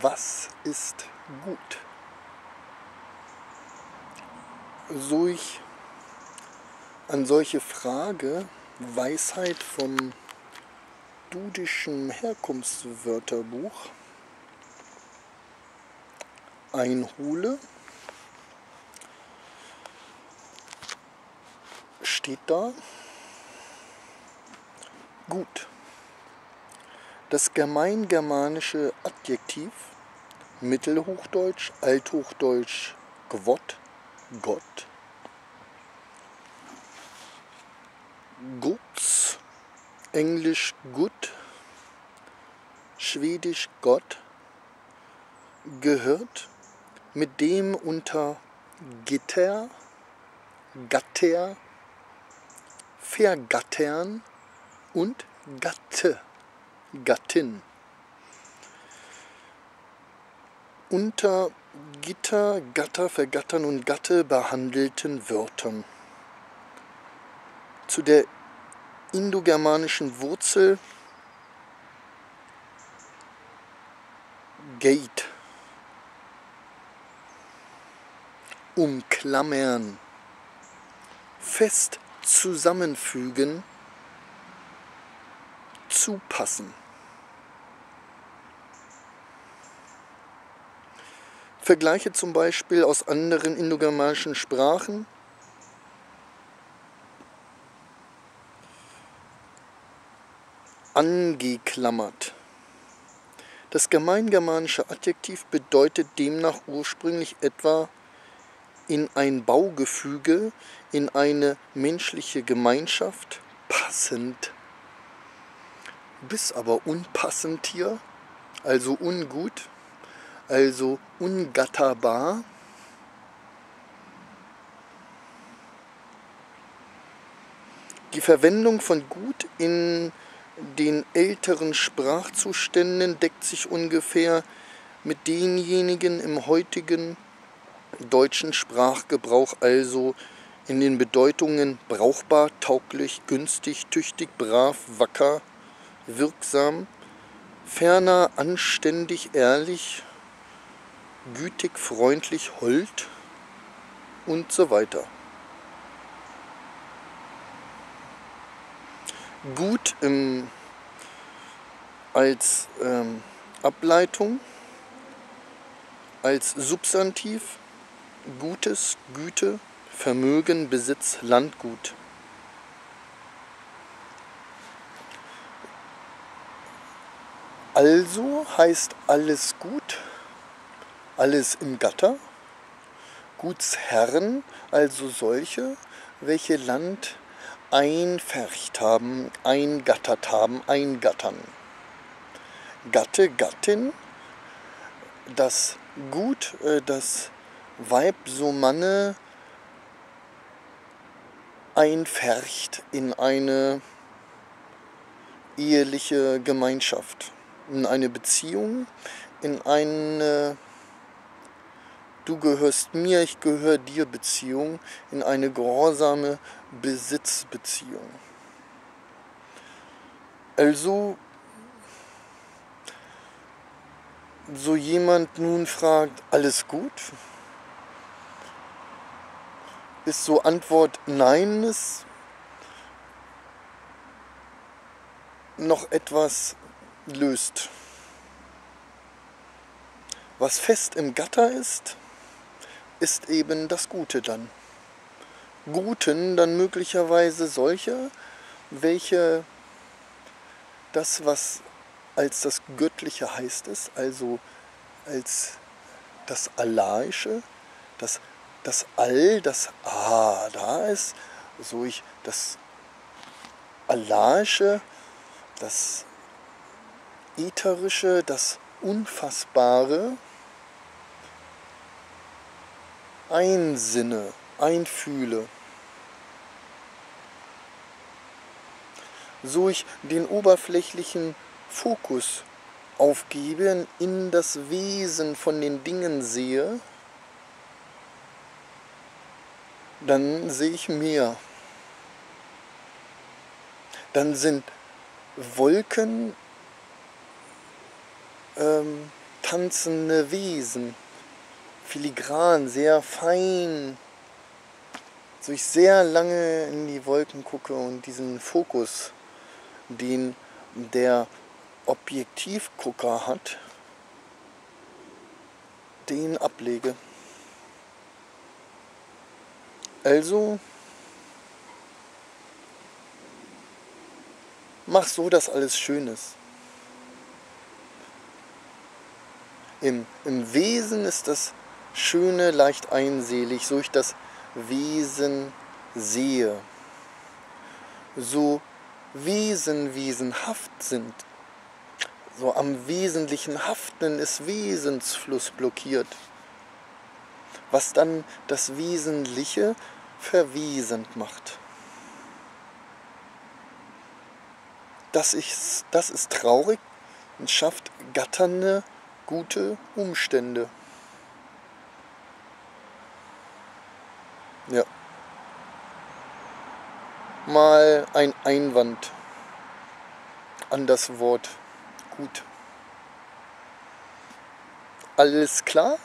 Was ist gut? So ich an solche Frage Weisheit vom dudischen Herkunftswörterbuch einhole, steht da gut. Das gemeingermanische Adjektiv Mittelhochdeutsch, Althochdeutsch Gwott, Gott, Guts, Englisch Gut, Schwedisch Gott, gehört mit dem unter Gitter, Gatter, Vergattern und Gatte, Gattin. Unter Gitter, Gatter, Vergattern und Gatte behandelten Wörtern. Zu der indogermanischen Wurzel Gate umklammern, fest zusammenfügen, zupassen. Vergleiche zum Beispiel aus anderen indogermanischen Sprachen. Angeklammert. Das gemeingermanische Adjektiv bedeutet demnach ursprünglich etwa in ein Baugefüge, in eine menschliche Gemeinschaft passend. Bis aber unpassend hier, also ungut, also ungatterbar. Die Verwendung von gut in den älteren Sprachzuständen deckt sich ungefähr mit denjenigen im heutigen deutschen Sprachgebrauch, also in den Bedeutungen brauchbar, tauglich, günstig, tüchtig, brav, wacker, wirksam, ferner anständig, ehrlich, gütig, freundlich, hold und so weiter. Gut im, als ähm, Ableitung, als Substantiv, Gutes, Güte, Vermögen, Besitz, Landgut. Also heißt alles gut, alles im Gatter, Gutsherren, also solche, welche Land einfercht haben, eingattert haben, eingattern. Gatte, Gattin, das Gut, äh, das Weib so Manne einfercht in eine eheliche Gemeinschaft, in eine Beziehung, in eine Du gehörst mir, ich gehöre dir Beziehung, in eine gehorsame Besitzbeziehung. Also, so jemand nun fragt, alles gut? Ist so Antwort Nein ist noch etwas löst. Was fest im Gatter ist, ist eben das Gute dann. Guten dann möglicherweise solche, welche das, was als das Göttliche heißt es, also als das Allahische, das, das All, das Ah da ist, so ich das Allahische, das Ätherische, das Unfassbare, einsinne, einfühle. So ich den oberflächlichen Fokus aufgebe, in das Wesen von den Dingen sehe, dann sehe ich mehr. Dann sind Wolken ähm, tanzende Wesen, filigran, sehr fein, so ich sehr lange in die Wolken gucke und diesen Fokus, den der Objektivgucker hat, den ablege. Also mach so, dass alles schön ist. Im, Im Wesen ist das Schöne leicht einselig, so ich das Wesen sehe. So Wesen wesenhaft sind. So am Wesentlichen haften ist Wesensfluss blockiert. Was dann das Wesentliche verwesend macht. Das ist, das ist traurig und schafft gatternde gute Umstände. Ja. Mal ein Einwand an das Wort gut. Alles klar?